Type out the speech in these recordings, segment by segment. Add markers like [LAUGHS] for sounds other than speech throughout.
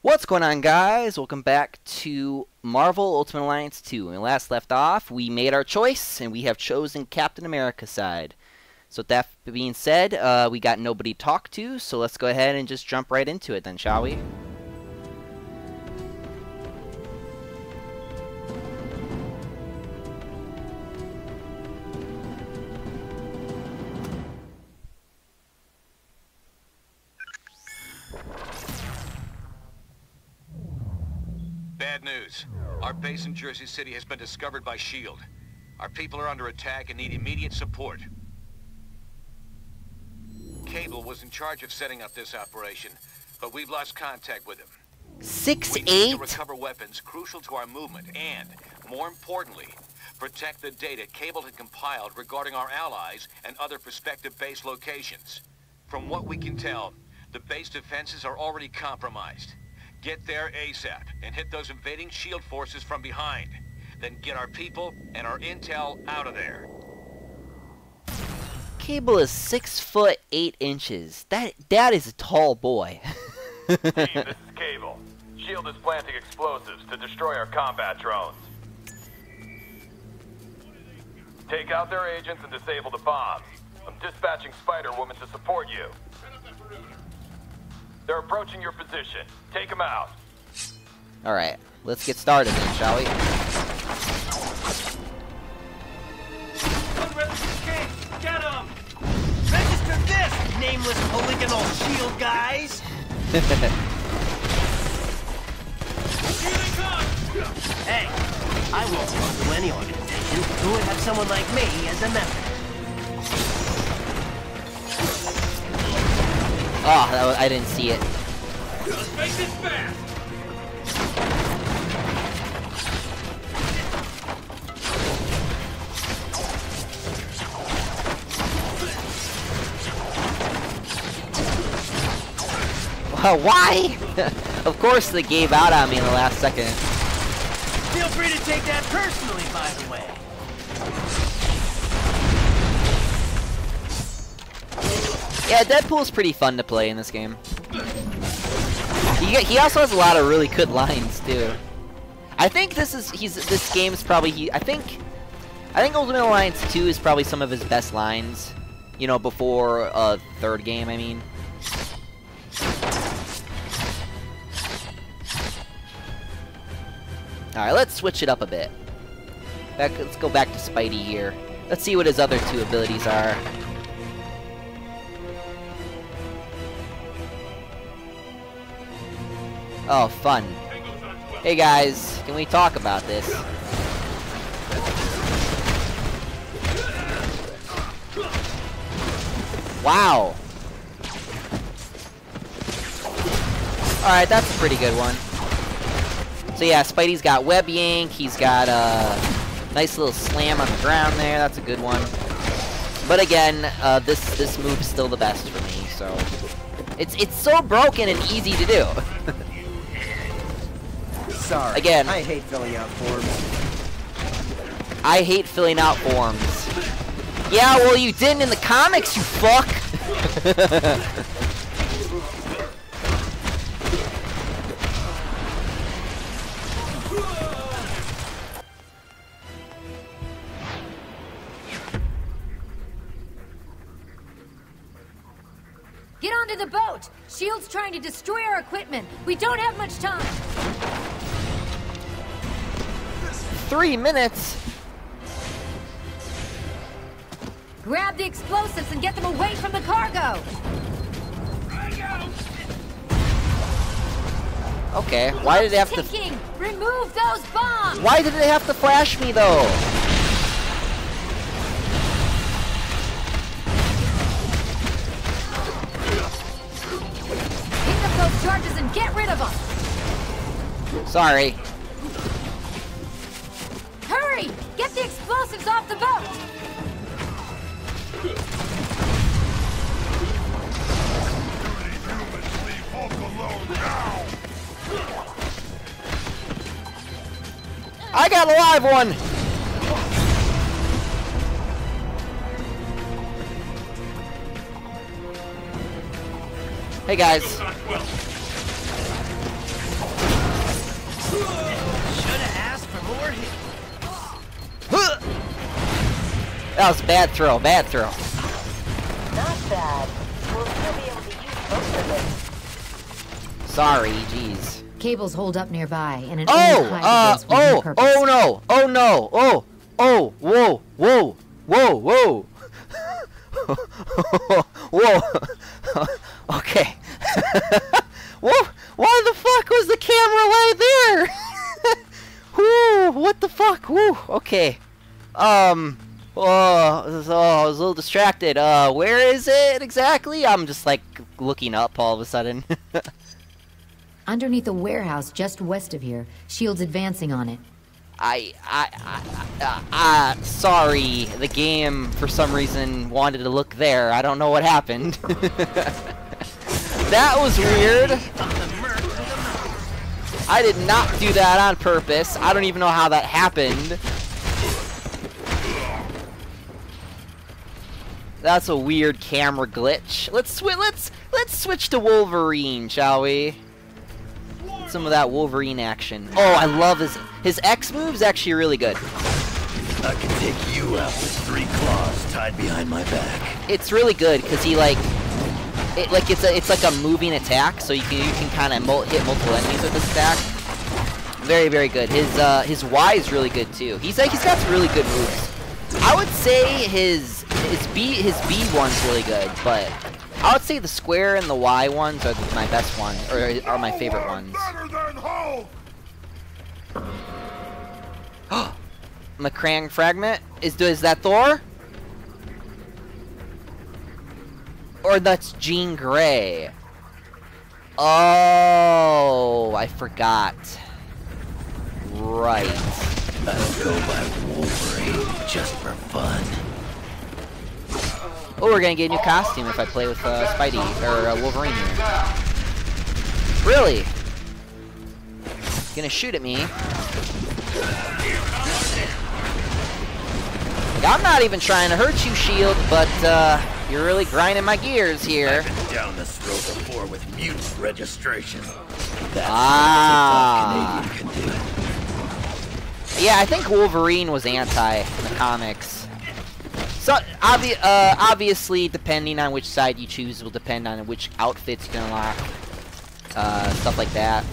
What's going on guys? Welcome back to Marvel Ultimate Alliance 2. When we last left off, we made our choice, and we have chosen Captain America's side. So with that being said, uh, we got nobody to talk to, so let's go ahead and just jump right into it then, shall we? News. Our base in Jersey City has been discovered by S.H.I.E.L.D. Our people are under attack and need immediate support. Cable was in charge of setting up this operation, but we've lost contact with him. Six We need to recover weapons crucial to our movement and, more importantly, protect the data Cable had compiled regarding our allies and other prospective base locations. From what we can tell, the base defenses are already compromised. Get there ASAP and hit those invading SHIELD forces from behind. Then get our people and our intel out of there. Cable is six foot eight inches. That that is a tall boy. Team, this [LAUGHS] is Cable. SHIELD is planting explosives to destroy our combat drones. Take out their agents and disable the bombs. I'm dispatching Spider-Woman to support you. They're approaching your position. Take them out. All right, let's get started then, shall we? Unregistered Get him! Register this, nameless polygonal shield guys! hey, I won't belong to any organization who would have someone like me as a member. Oh, I didn't see it. Why? [LAUGHS] of course they gave out on me in the last second. Feel free to take that personally, by the way. Yeah, Deadpool's pretty fun to play in this game. He, he also has a lot of really good lines too. I think this is he's this game is probably he I think I think Ultimate Alliance 2 is probably some of his best lines. You know, before uh third game, I mean. Alright, let's switch it up a bit. Back, let's go back to Spidey here. Let's see what his other two abilities are. Oh, fun. Hey guys, can we talk about this? Wow. Alright, that's a pretty good one. So yeah, Spidey's got web yank, he's got a nice little slam on the ground there, that's a good one. But again, uh, this this move's still the best for me, so it's it's so broken and easy to do. [LAUGHS] Sorry. Again. I hate filling out forms. I hate filling out forms. Yeah, well you didn't in the comics, you fuck! Get onto the boat! Shield's trying to destroy our equipment. We don't have much time. Three minutes? Grab the explosives and get them away from the cargo. Okay, why did they have to... Remove those bombs! Why did they have to flash me though? Pick up those charges and get rid of them! Sorry. The explosives off the boat! I got a live one! Hey guys. That was a bad throw, bad throw. Not bad. We'll still be able to use most of it. Sorry, jeez. Cables hold up nearby, and an Oh, only uh, hides with oh, purpose. oh no, oh no, oh, oh, whoa, whoa, whoa, whoa. [LAUGHS] whoa. [LAUGHS] okay. [LAUGHS] whoa, why the fuck was the camera right there? Whoo, what the fuck? Woo, okay. Um, oh, so I was a little distracted. Uh, where is it exactly? I'm just like looking up all of a sudden. [LAUGHS] Underneath a warehouse just west of here, Shield's advancing on it. I, I, I, I, I, sorry, the game for some reason wanted to look there. I don't know what happened. [LAUGHS] that was weird. I did not do that on purpose. I don't even know how that happened. That's a weird camera glitch. Let's swi let's let's switch to Wolverine, shall we? Some of that Wolverine action. Oh, I love his his X move's actually really good. I can take you out with three claws tied behind my back. It's really good because he like it like it's a it's like a moving attack, so you can you can kind of mul hit multiple enemies with this attack. Very very good. His uh his Y is really good too. He's like he's got some really good moves. I would say his his B his B one's really good, but I would say the square and the Y ones are my best ones, or are my favorite ones. [GASPS] M'Kraan fragment is is that Thor? Or that's Jean Grey. Oh, I forgot. Right. I don't go by Wolverine just for fun. Oh, we're gonna get a new costume if I play with uh, Spidey or uh, Wolverine here. Really? Gonna shoot at me? Like, I'm not even trying to hurt you, Shield, but uh, you're really grinding my gears here. I've been down this road before with registration. That's Ah. what Canadian can do. Yeah, I think Wolverine was anti in the comics. So, obvi uh, obviously, depending on which side you choose, will depend on which outfits you can unlock. Uh, stuff like that.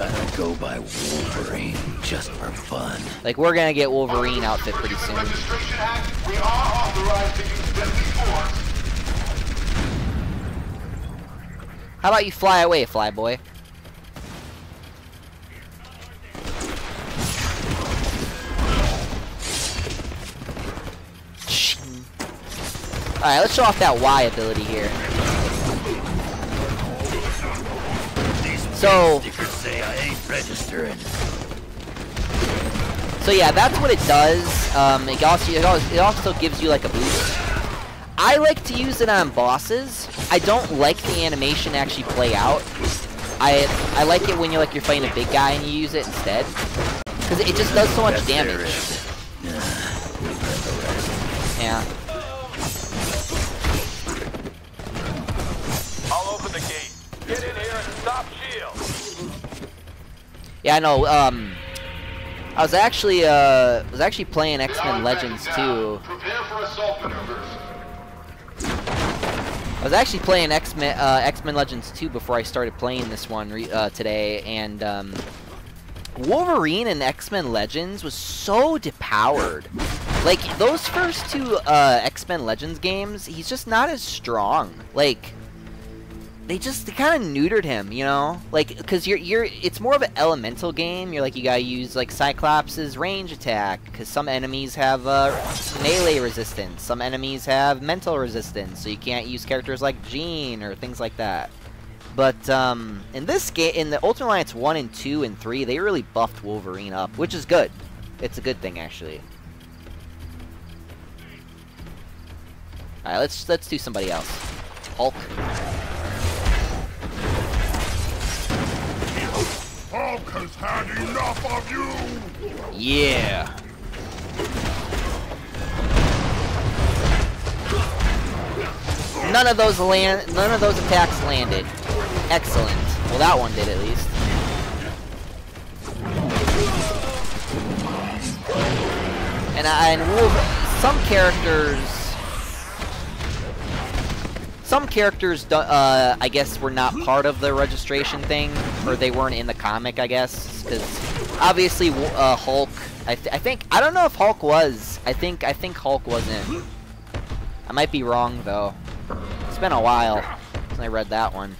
I don't go by Wolverine just for fun. Like, we're gonna get Wolverine outfit pretty soon. How about you fly away, Flyboy? Alright, let's show off that Y ability here. So- say I ain't registering. So yeah, that's what it does. Um, it also it also, it also gives you like a boost. I like to use it on bosses. I don't like the animation to actually play out. I I like it when you're like you're fighting a big guy and you use it instead, because it just does so much damage. is. Nah, we've read the rest. Yeah. Get in here and stop Shield. Yeah, I know. Um, I was actually uh was actually playing X Men Legends too. Prepare for assault maneuvers. I was actually playing X Men uh, X Men Legends 2 before I started playing this one re uh, today, and um, Wolverine in X Men Legends was so depowered. Like those first two uh, X Men Legends games, he's just not as strong. Like they just they kind of neutered him, you know? Like because you're you're it's more of an elemental game. You're like you gotta use like Cyclops' range attack because some enemies have uh, melee resistance, some enemies have mental resistance, so you can't use characters like Jean or things like that. But um, in this game, in the Ultimate Alliance one and two and three, they really buffed Wolverine up, which is good. It's a good thing actually. All right, let's let's do somebody else. Hulk. Hulk has had enough of you! Yeah. None of those land. None of those attacks landed. Excellent. Well, that one did at least. And, I, and some characters... Some characters, uh, I guess, were not part of the registration thing, or they weren't in the comic, I guess, because obviously uh, Hulk. I, th I think I don't know if Hulk was. I think I think Hulk wasn't. I might be wrong though. It's been a while since I read that one.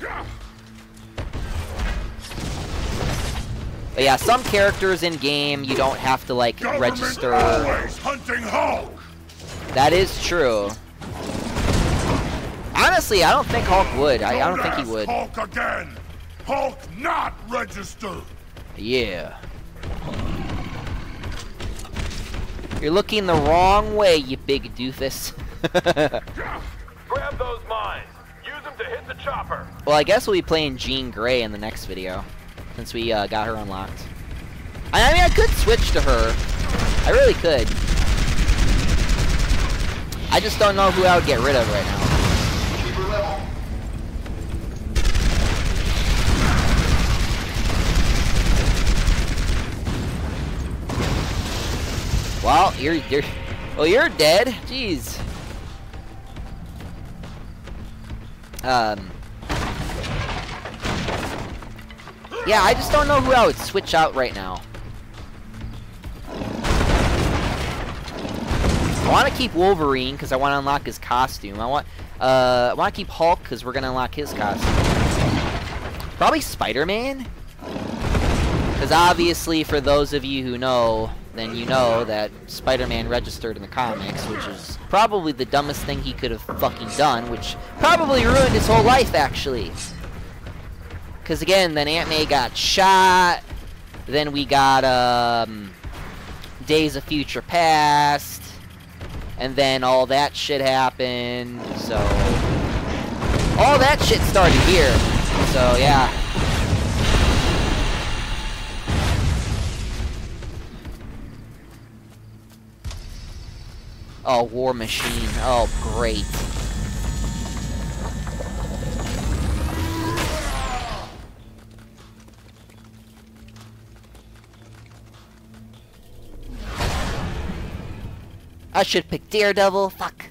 But yeah, some characters in game you don't have to like Government register. always hunting Hulk. That is true. Honestly, I don't think Hulk would. I, I don't think he would. Hulk again. Hulk not registered. Yeah. You're looking the wrong way, you big doofus. [LAUGHS] Grab those mines. Use them to hit the chopper. well, I guess we'll be playing Jean Grey in the next video, since we uh, got her unlocked. I I mean, I could switch to her. I really could. I just don't know who I would get rid of right now. Well, you're you're well, you're dead. Jeez. Um. Yeah, I just don't know who I would switch out right now. I want to keep Wolverine because I want to unlock his costume. I want, uh, I want to keep Hulk because we're gonna unlock his costume. Probably Spider-Man. Because obviously, for those of you who know, then you know that Spider-Man registered in the comics, which is probably the dumbest thing he could have fucking done, which probably ruined his whole life, actually. Because again, then Aunt May got shot, then we got, um, Days of Future Past, and then all that shit happened, so... All that shit started here, so yeah. Oh, War Machine. Oh, great. I should pick Daredevil. Fuck.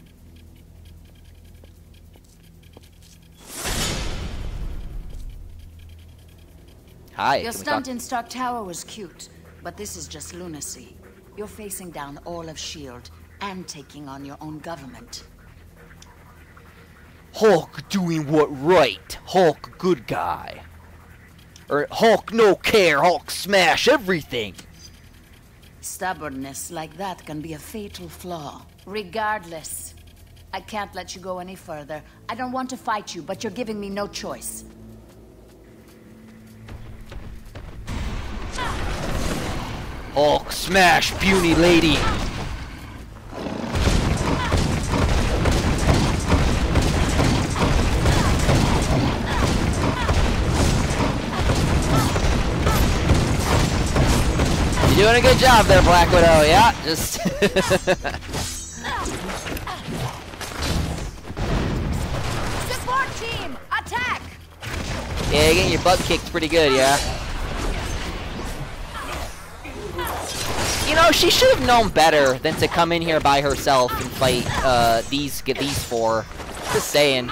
Hi. Your stunt in Stark Tower was cute, but this is just lunacy. You're facing down all of S.H.I.E.L.D. and taking on your own government. Hulk doing what right. Hulk good guy. Or Hulk no care. Hulk smash everything. Stubbornness like that can be a fatal flaw. Regardless, I can't let you go any further. I don't want to fight you, but you're giving me no choice. Hulk smash puny lady. Doing a good job there, Black Widow. Yeah, just. [LAUGHS] Support team, attack! yeah, you're getting your butt kicked pretty good, yeah. You know, she should have known better than to come in here by herself and fight uh, these get these four. Just saying.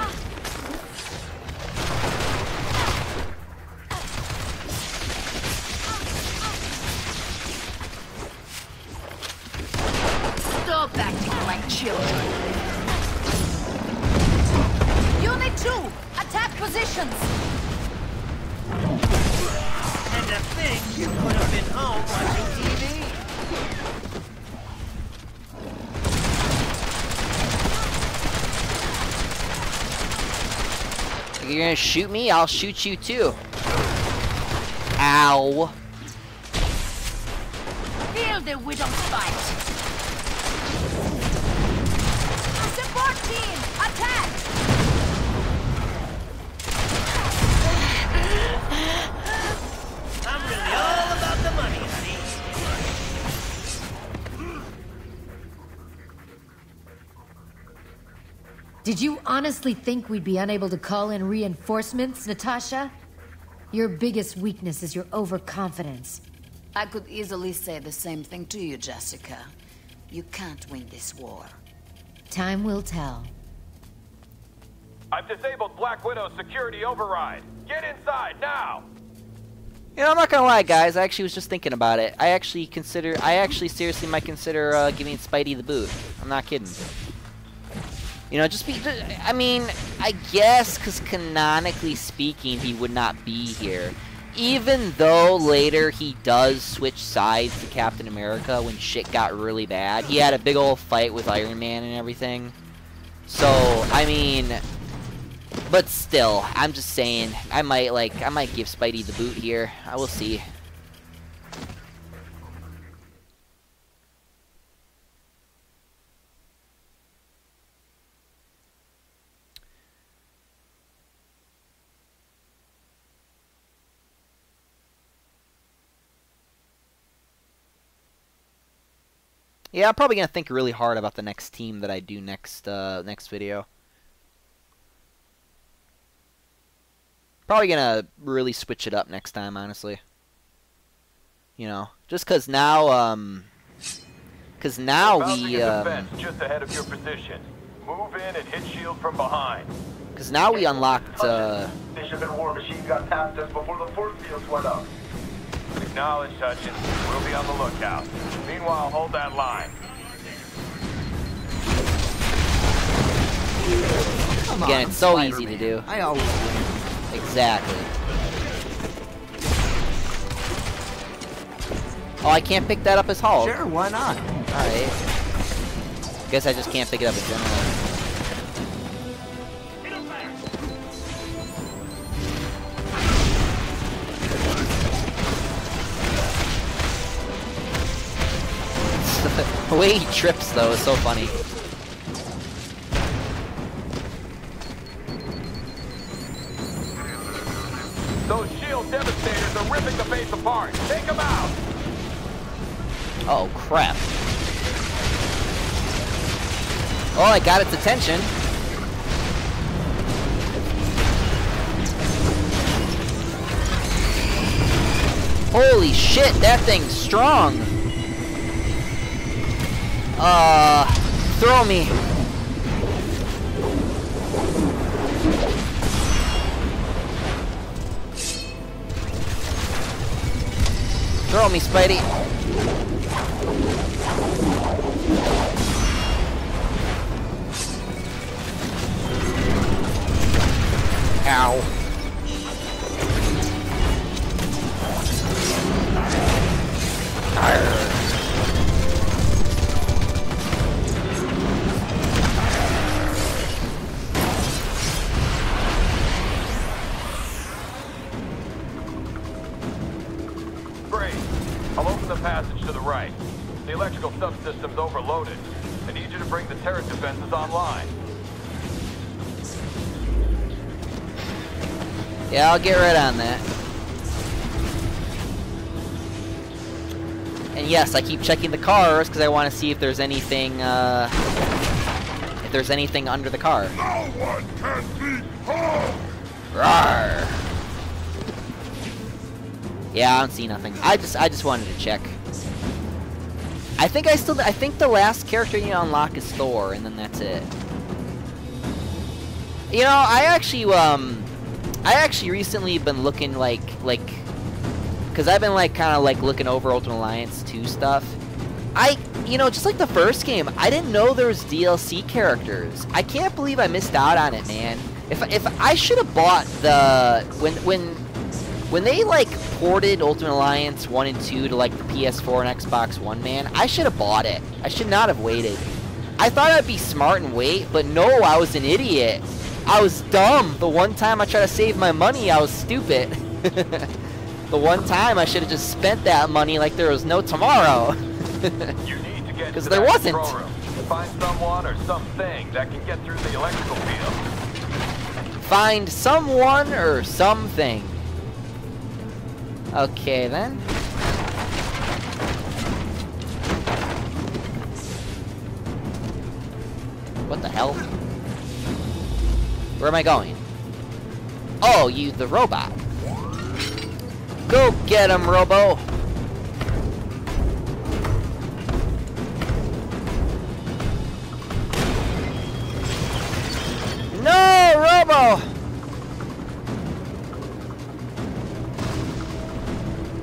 Shoot me? I'll shoot you too. Ow. Did you honestly think we'd be unable to call in reinforcements, Natasha? Your biggest weakness is your overconfidence. I could easily say the same thing to you, Jessica. You can't win this war. Time will tell. I've disabled Black Widow's security override. Get inside now! You know, I'm not gonna lie, guys. I actually was just thinking about it. I actually consider, I actually seriously might consider uh, giving Spidey the boot. I'm not kidding. You know, just be, I mean, I guess, because canonically speaking, he would not be here. Even though later he does switch sides to Captain America when shit got really bad. He had a big old fight with Iron Man and everything. So, I mean, but still, I'm just saying, I might like, I might give Spidey the boot here. I will see. Yeah, I'm probably gonna think really hard about the next team that I do next uh, next video. Probably gonna really switch it up next time, honestly. You know, just cause now, um, cause now we, um, just ahead of your position. Move in and hit shield from behind. Cause now we unlocked, uh. Bishop and War Machine got past us before the force fields went up. Acknowledged, Hutchins. We'll be on the lookout. Meanwhile, hold that line. Come Again, it's so easy to do. I always win. Exactly. Oh, I can't pick that up as Hulk. Sure, why not? Alright. Guess I just can't pick it up in general. Way he trips, though, is so funny. Those shield devastators are ripping the base apart. Take them out! Oh, crap. Oh, I got its attention. Holy shit, that thing's strong! Uh, throw me. Throw me, Spidey. Ow. Yeah, I'll get right on that. And yes, I keep checking the cars because I want to see if there's anything, uh, if there's anything under the car. No one can home. Rawr. Yeah, I don't see nothing. I just, I just wanted to check. I think I still, I think the last character you unlock is Thor, and then that's it. You know, I actually, um, I actually recently been looking like, like, because I've been like kind of like looking over Ultimate Alliance 2 stuff. I, you know, just like the first game, I didn't know there was DLC characters. I can't believe I missed out on it, man. If if I should have bought the when when when they, like, ported Ultimate Alliance 1 and 2 to, like, the PS4 and Xbox One, man, I should have bought it. I should not have waited. I thought I'd be smart and wait, but no, I was an idiot. I was dumb. The one time I tried to save my money, I was stupid. [LAUGHS] the one time I should have just spent that money like there was no tomorrow. [LAUGHS] you need to Because there wasn't. Find someone or something that can get through the electrical field. Find someone or something. Okay, then. What the hell? Where am I going? Oh, you the robot. Go get him, Robo! No, Robo!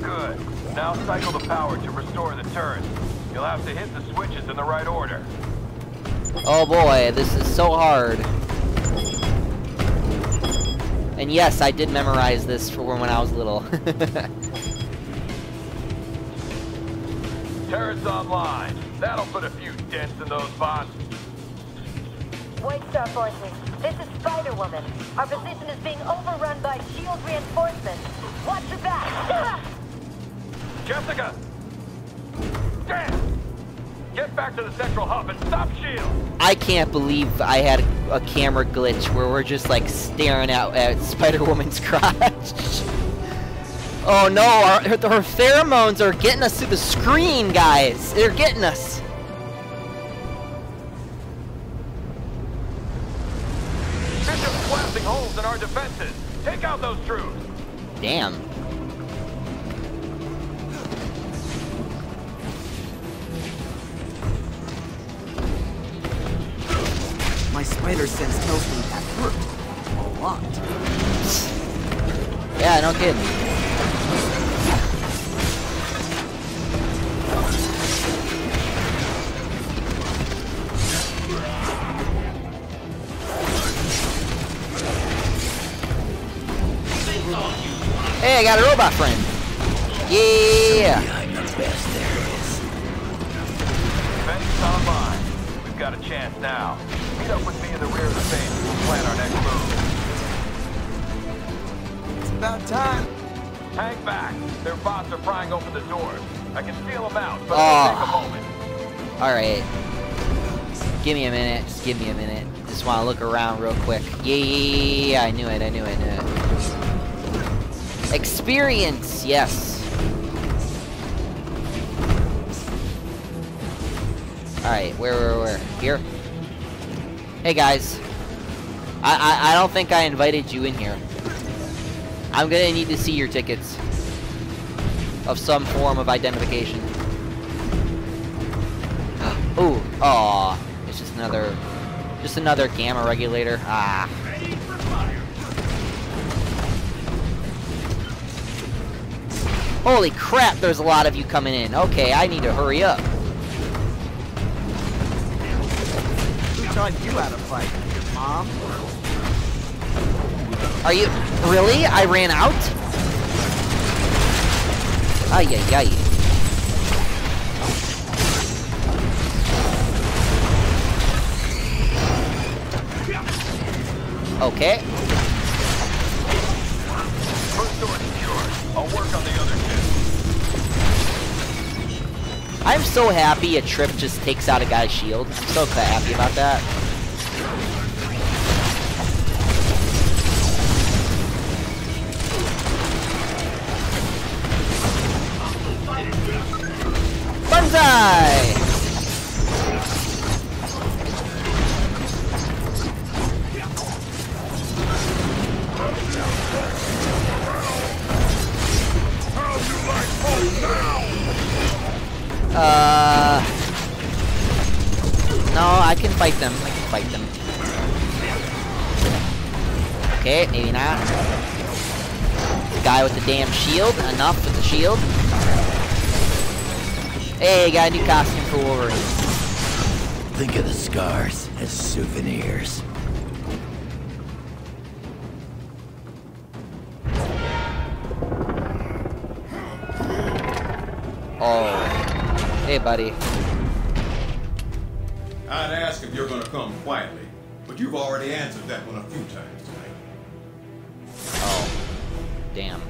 Good. Now cycle the power to restore the turret. You'll have to hit the switches in the right order. Oh boy, this is so hard. And yes, I did memorize this for when I was little. [LAUGHS] Turret's online. That'll put a few dents in those bots. White Star Forces, this is Spider-Woman. Our position is being overrun by shield reinforcements. Watch your back! [LAUGHS] Jessica! Damn! Get back to the central hub and stop shield! I can't believe I had a, camera glitch where we're just like staring out at [LAUGHS] Spider-Woman's crotch. oh no, our, her, her pheromones are getting us through the screen, guys. They're getting us. Bishop's blasting holes in our defenses. Take out those troops. Damn. Spider sense tells me that hurt. A lot. Yeah, no kidding. Hey, I got a robot friend. Yeah. Behind the best there is. Defense is online. We've got a chance now. Up with me in the rear of the base we'll plan our next move. It's about time. Hang back. Their bots are prying open the doors. I can feel them out, but Oh. it'll take a ah. moment. All right. Give me a minute. Just give me a minute. Just want to look around real quick. Yeah, yeah, yeah, I knew it. I knew it. I knew it. Experience. Yes. All right. Where, where, where? Here. Hey guys. I, I, I don't think I invited you in here. I'm gonna need to see your tickets of some form of identification. [GASPS] Ooh, aw. It's just another, just another gamma regulator. Ah. Holy crap, there's a lot of you coming in. Okay, I need to hurry up. Taught you how to fight? Your mom? Are you, really? I ran out? Ay, ay, ay. Okay. I'm so happy a trip just takes out a guy's shield. I'm so happy about that. Uh, no, I can fight them. I can fight them. Okay, maybe not. The guy with the damn shield. Enough with the shield. Hey, got a new costume for Wolverine. Think of the scars as souvenirs. Hey, buddy. I'd ask if you're gonna come quietly, but you've already answered that one a few times tonight. Oh. Damn.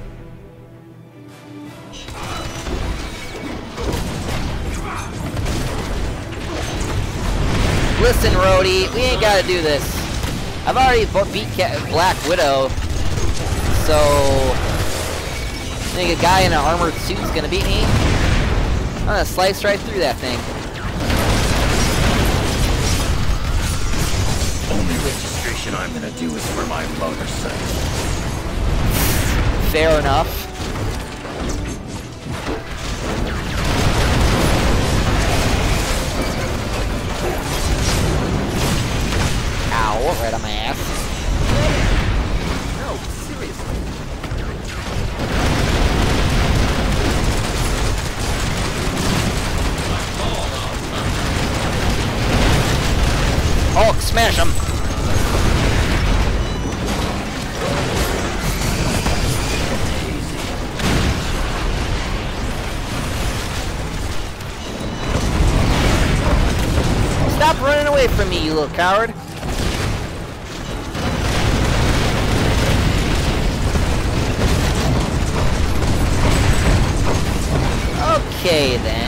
Listen, Rhodey, we ain't gotta do this. I've already beat Ca Black Widow, so... I Think a guy in an armored suit's gonna beat me? I'm gonna slice right through that thing. Only registration I'm gonna do is for my motorcycle. Fair enough. Ow, right on my ass. Smash him! Stop running away from me, you little coward! Okay then.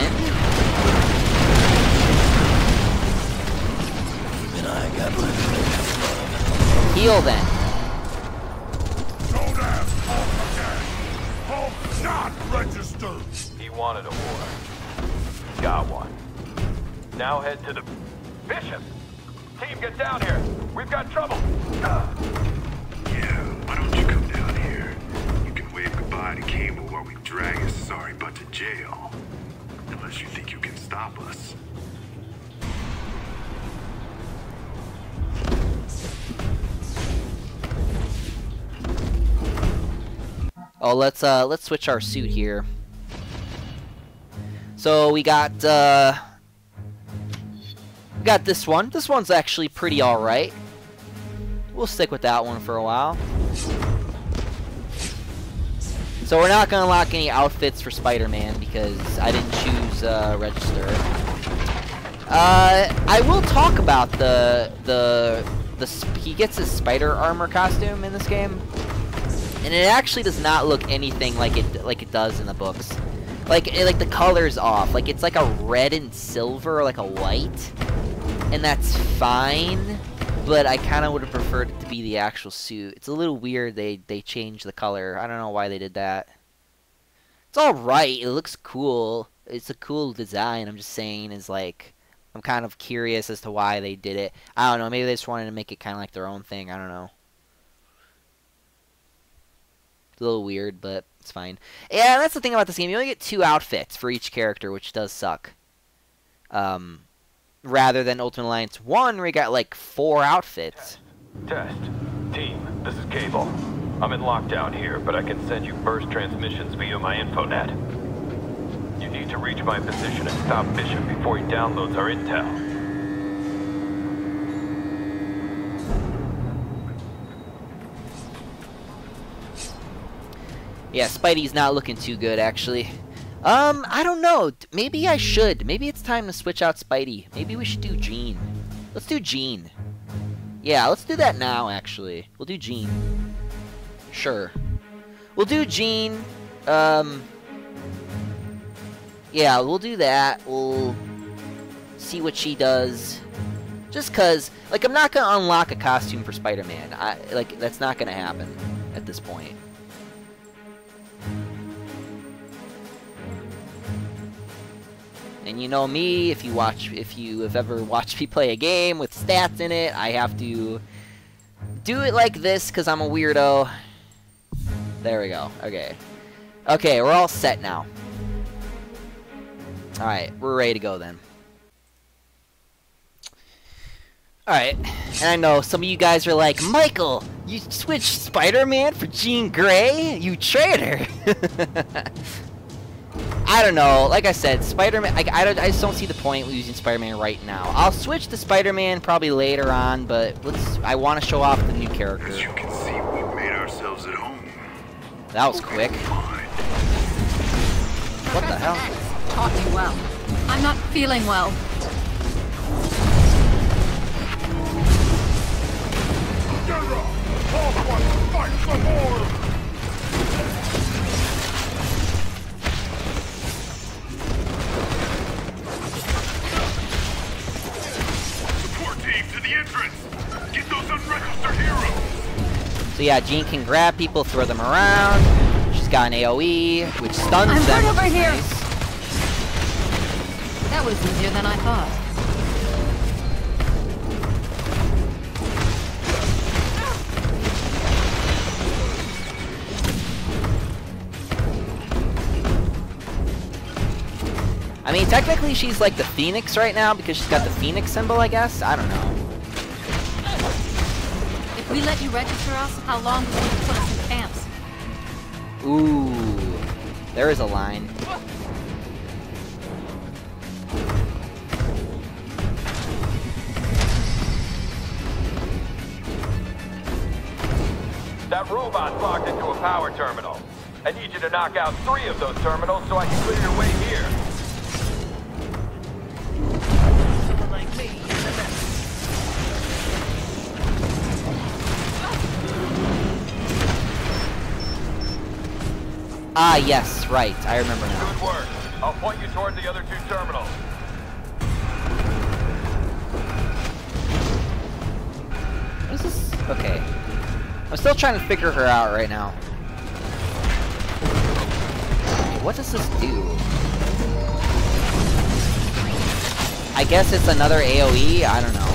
Let's uh let's switch our suit here. So we got uh we got this one. This one's actually pretty alright. We'll stick with that one for a while. So we're not gonna lock any outfits for Spider-Man because I didn't choose uh, register. Uh, I will talk about the the the he gets his spider armor costume in this game, and it actually does not look anything like it like it does in the books. Like it, like the color's off. Like it's like a red and silver, like a white, and that's fine. But I kind of would have preferred it to be the actual suit. It's a little weird they they changed the color. I don't know why they did that. It's all right. It looks cool. It's a cool design. I'm just saying is like I'm kind of curious as to why they did it. I don't know. Maybe they just wanted to make it kind of like their own thing. I don't know. A little weird, but it's fine. Yeah, that's the thing about this game. You only get two outfits for each character, which does suck. Um, rather than Ultimate Alliance 1, where you got like four outfits. Test. Team, this is Cable. I'm in lockdown here, but I can send you burst transmissions via my infonet. You need to reach my position and stop Bishop before he downloads our intel. Yeah, Spidey's not looking too good, actually. Um, I don't know. Maybe I should. Maybe it's time to switch out Spidey. Maybe we should do Jean. Let's do Jean. Yeah, let's do that now, actually. We'll do Jean. Sure. We'll do Jean. Um... Yeah, we'll do that. We'll see what she does. Just cause, like, I'm not gonna unlock a costume for Spider-Man. I like that's not gonna happen at this point. And you know me, if you watch, if you have ever watched [LAUGHS] me play a game with stats in it, I have to do it like this because I'm a weirdo. There we go. Okay. Okay, we're all set now. Alright, we're ready to go then. Alright, and I know some of you guys are like, Michael, you switched Spider-Man for Jean Grey? You traitor! [LAUGHS] I don't know. Like I said, Spider-Man. I, I, don't, I just don't see the point using Spider-Man right now. I'll switch to Spider-Man probably later on, but let's. I want to show off the new character. As you can see, we've made ourselves at home. That was quick. What the hell? Taught me well. I'm not feeling well. Gerra! Hulk wants to fight some more! Team to the entrance! Get those unregistered heroes! So yeah, Jean can grab people, throw them around. She's got an AOE, which stuns I'm them. right over here. nice. That was easier than I thought. I mean, technically she's like the Phoenix right now because she's got the Phoenix symbol, I guess? I don't know. If we let you register us, how long will you put us in camps? Ooh. There is a line. That robot's locked into a power terminal. I need you to knock out three of those terminals so I can clear your way here. Ah, yes, right. I remember now. Good work. I'll point you toward the other two terminals. What is this? Okay. I'm still trying to figure her out right now. What does this do? I guess it's another AoE? I don't know.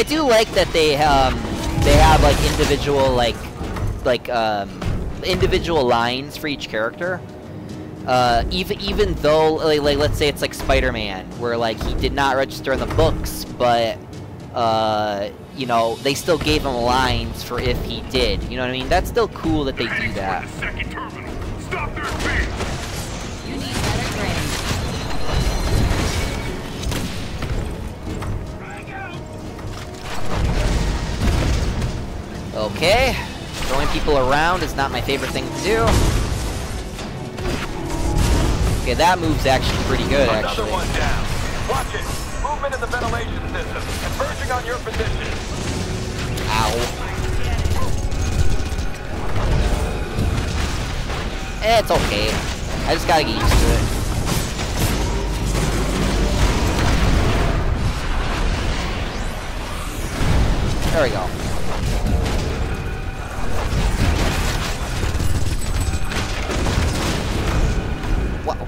I do like that they um they have like individual like like um individual lines for each character. Uh, even even though like, like let's say it's like Spider-Man where like he did not register in the books, but uh you know they still gave him lines for if he did. You know what I mean? That's still cool that they do that. Okay, throwing people around is not my favorite thing to do. Okay, that move's actually pretty good, Another actually. one down. Watch it. Movement in the ventilation system. Converging on your position. Ow. Eh, it's okay. I just gotta get used to it. There we go.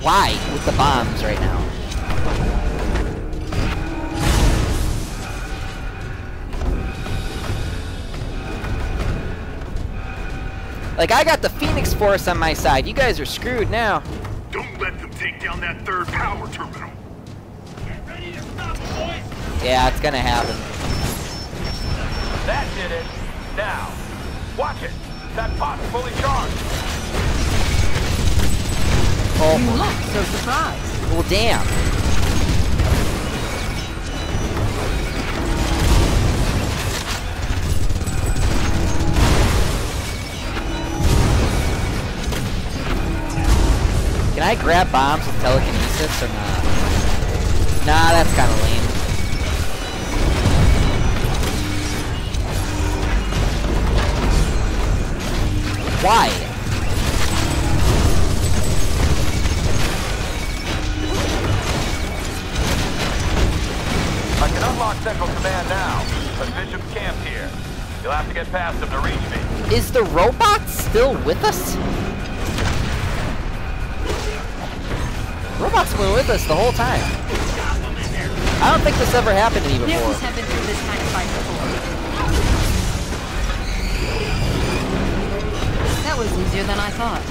Why with the bombs right now? Like, I got the Phoenix Force on my side. You guys are screwed now. Don't let them take down that third power terminal. Yeah, it's gonna happen. That did it. Now, watch it. That pot's fully charged. Oh, You look so surprised. well, damn. Can I grab bombs with telekinesis or not? Nah, that's kind of lame. Why? Central Command now, but Bishop's camped here. You'll have to get past him to reach me. Is the robot still with us? Robot's been with us the whole time. I don't think this ever happened to me before. Mutants have been through this kind of fight before. That was easier than I thought.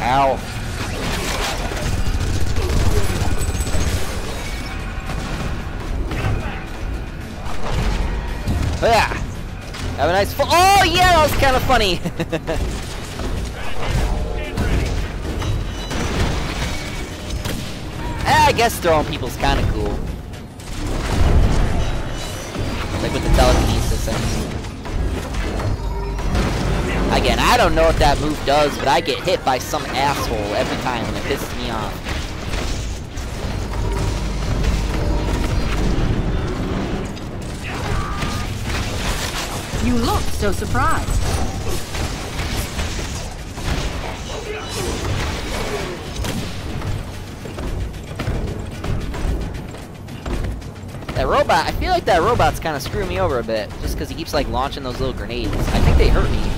Ow. Yeah. Have a nice fu- Oh yeah, that was kind of funny. [LAUGHS] Eh, I guess throwing people's kind of cool. Like with the telekinesis. Again, I don't know what that move does, but I get hit by some asshole every time and it pisses me off. You look so surprised. That robot, I feel like that robot's kind of screwing me over a bit, just because he keeps like launching those little grenades. I think they hurt me.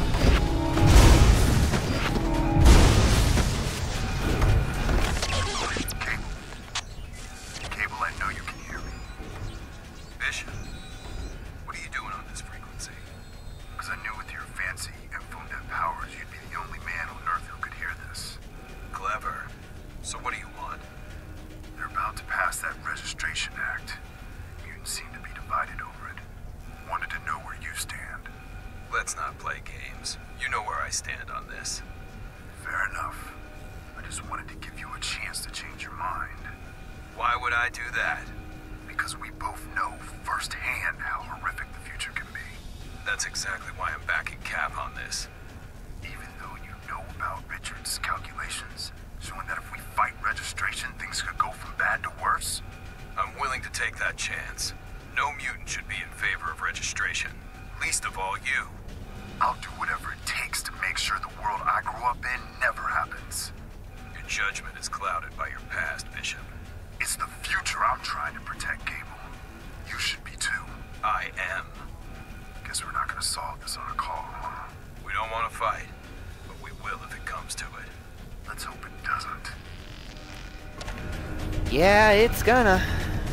It's gonna.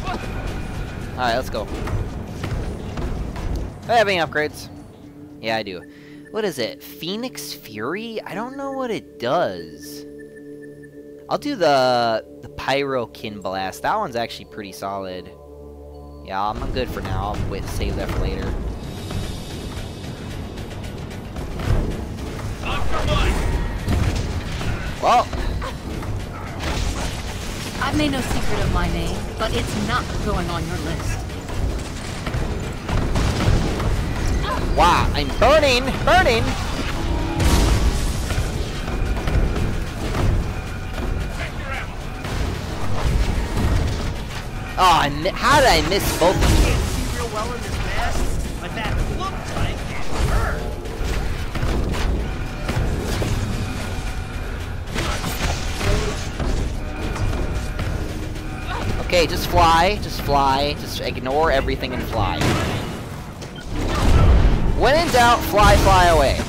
Alright, let's go. Do I have any upgrades? Yeah, I do. What is it? Phoenix Fury? I don't know what it does. I'll do the the Pyrokin Blast. That one's actually pretty solid. Yeah, I'm, good for now. I'll save that for later. Going on your list. wow, I'm burning, burning. Oh, how did I miss both Okay, just fly, just fly, just ignore everything and fly. When in doubt, fly, fly away.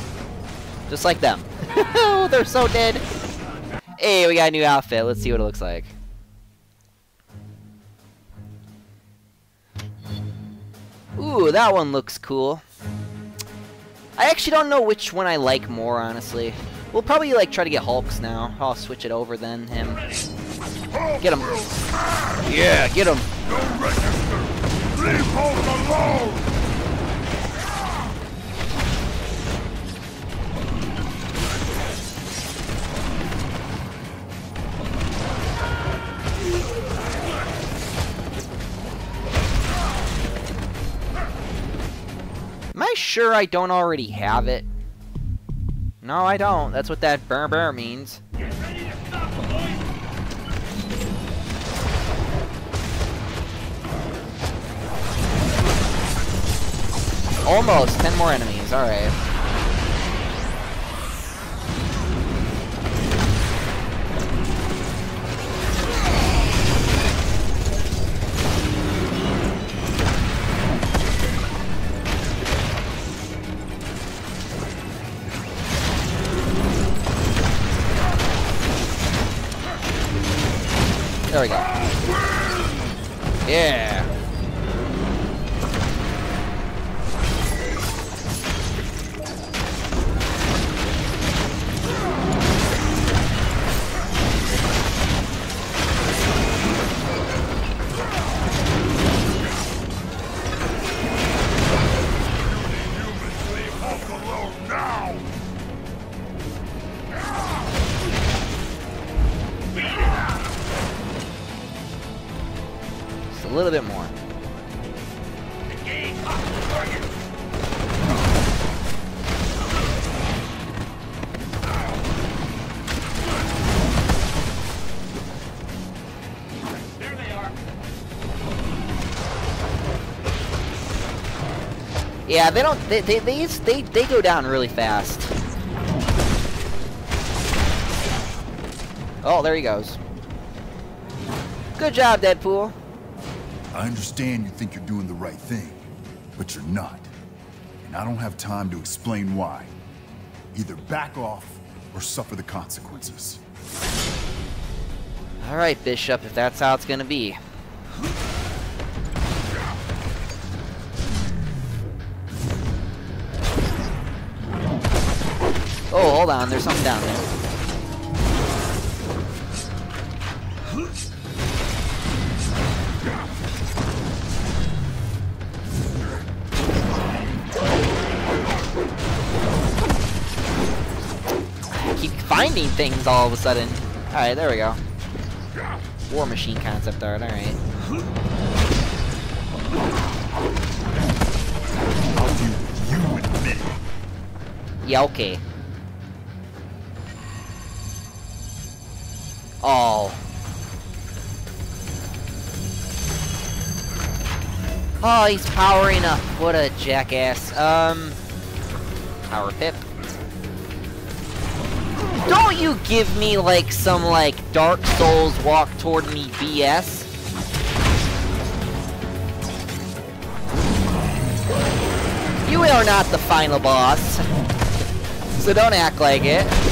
Just like them. [LAUGHS] They're so dead. Hey, we got a new outfit. Let's see what it looks like. Ooh, that one looks cool. I actually don't know which one I like more, honestly. We'll probably like try to get Hulks now. I'll switch it over then him. Get him. Yeah, get him. Leave alone! Am I sure I don't already have it? No, I don't. That's what that burr burr means. Almost. Ten more enemies. Alright. Yeah, they don't. They they they they, they go down really fast. Oh, there he goes. Good job, Deadpool. I understand you think you're doing the right thing, but you're not. And I don't have time to explain why. Either back off or suffer the consequences. Alright, Bishop, if that's how it's gonna be. Oh, hold on, there's something down there. Keep finding things all of a sudden. Alright, there we go. War machine concept art, alright. I'll you in. Yeah, okay. Oh. Oh, he's powering up. What a jackass. Um, power pip. Don't you give me like some like Dark Souls walk toward me BS. You are not the final boss. So don't act like it.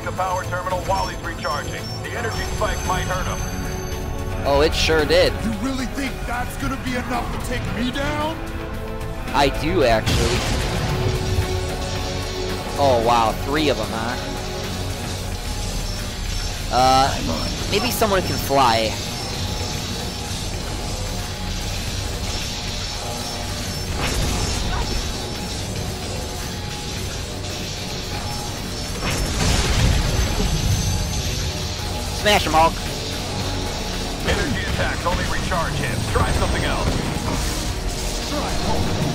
Try damaging the power terminal while he's recharging. The energy spike might hurt him. Oh, it sure did. You really think that's gonna be enough to take me down? I do, actually. Oh, wow. Three of them, huh? Uh, maybe someone can fly. Smash him, Hulk. Energy attacks only recharge him. Try something else. Okay.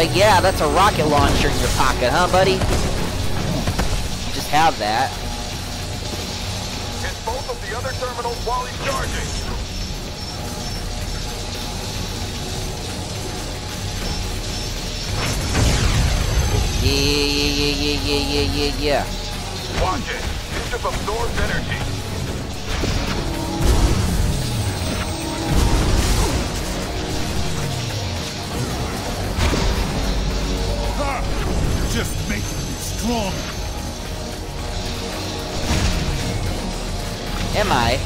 Yeah, that's a rocket launcher in your pocket, huh, buddy? You just have that. Hit both of the other terminals while he's charging. Yeah, yeah, yeah, yeah, yeah, yeah, yeah, yeah. Watch it. Bishop absorbs energy. Stronger. Am I?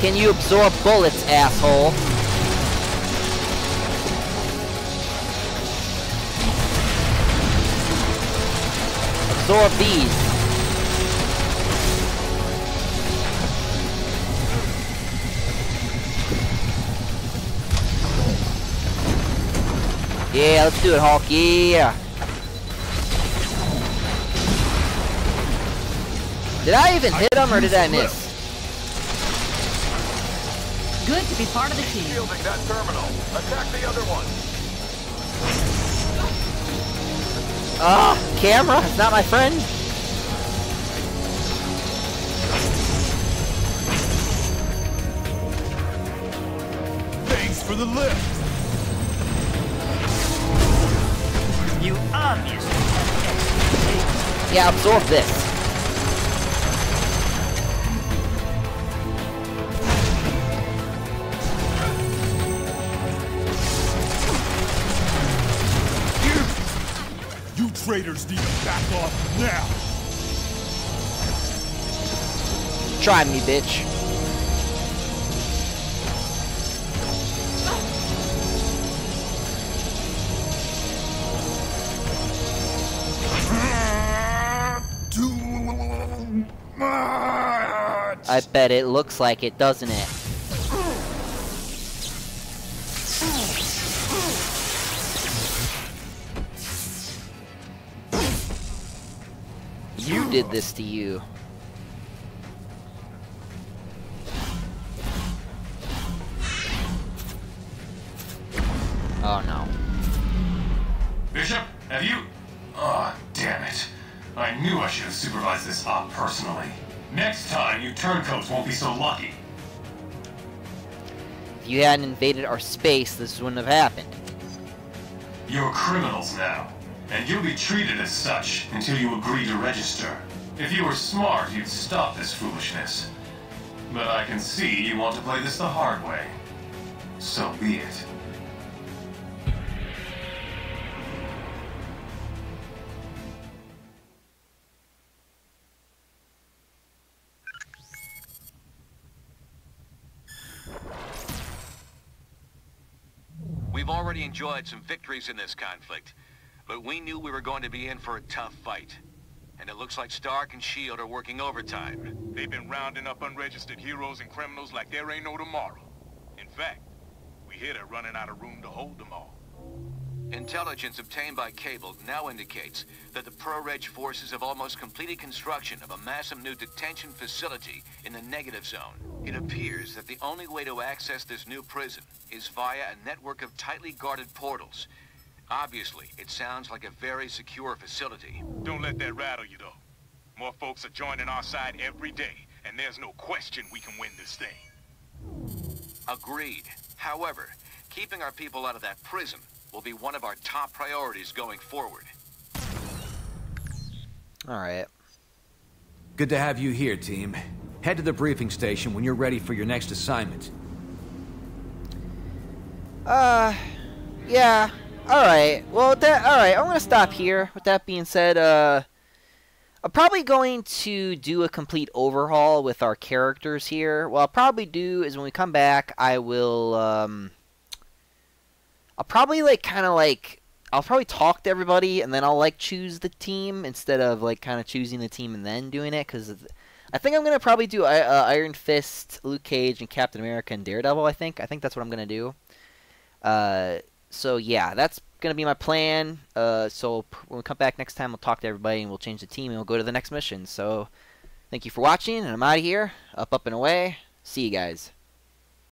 Can you absorb bullets, asshole? Absorb these. Yeah, let's do it, Hulk. Yeah. Did I even hit him or did I miss? Good to be part of the team. Shielding that terminal. Attack the other one. Ah, camera, it's not my friend. Thanks for the lift. You obviously Yeah, absorb this. Traitors need to back off now. Try me, bitch. [LAUGHS] I bet it looks like it, doesn't it? did this to you? Oh no. Bishop, have you? Oh, damn it. I knew I should have supervised this op personally. Next time, you turncoats won't be so lucky. If you hadn't invaded our space, this wouldn't have happened. You're criminals now and you'll be treated as such until you agree to register. If you were smart, you'd stop this foolishness. But I can see you want to play this the hard way. So be it. We've already enjoyed some victories in this conflict, but we knew we were going to be in for a tough fight. And it looks like Stark and S.H.I.E.L.D. are working overtime. They've been rounding up unregistered heroes and criminals like there ain't no tomorrow. In fact, we hear they're running out of room to hold them all. Intelligence obtained by Cable now indicates that the Pro-Reg forces have almost completed construction of a massive new detention facility in the negative zone. It appears that the only way to access this new prison is via a network of tightly guarded portals. Obviously, it sounds like a very secure facility. Don't let that rattle you, though. More folks are joining our side every day, and there's no question we can win this thing. Agreed. However, keeping our people out of that prison will be one of our top priorities going forward. Alright. Good to have you here, team. Head to the briefing station when you're ready for your next assignment. Uh, yeah. Alright. Well, that, alright, I'm gonna stop here. With that being said, uh, I'm probably going to do a complete overhaul with our characters here. What I'll probably do is when we come back, I will, um, I'll probably, like, kind of, like, I'll probably talk to everybody, and then I'll, like, choose the team instead of, like, kind of choosing the team and then doing it, because I think I'm going to probably do uh, Iron Fist, Luke Cage, and Captain America and Daredevil, I think. I think that's what I'm going to do. Uh, so, yeah, that's going to be my plan. Uh, so, when we come back next time, we'll talk to everybody, and we'll change the team, and we'll go to the next mission. So, thank you for watching, and I'm out of here. Up, up, and away. See you guys.